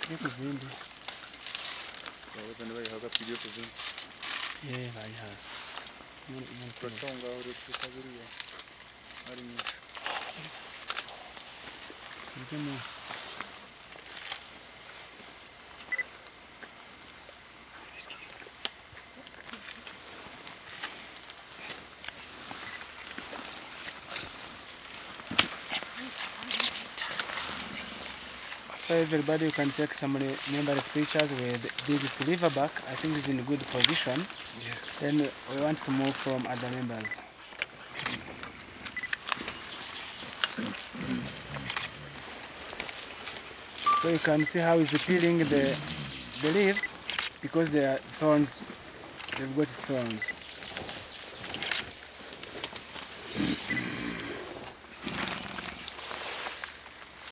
Pediu pro Zimbo. Gaur wenn du bei Haga Pediu pro Zimbo. Yeah, vai Haga. Mun mun protão gaur tu saberia. Marinho. Então, So everybody you can take some remembrance pictures with this silverback. I think it's in a good position. Then we want to move from other members. So you can see how he's peeling the, the leaves because they are thorns, they've got thorns.